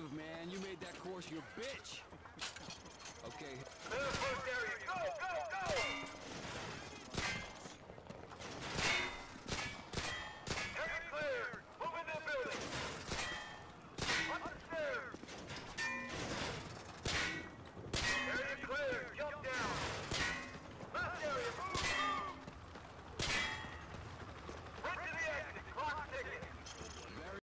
impressive, man. You made that course your bitch. Okay.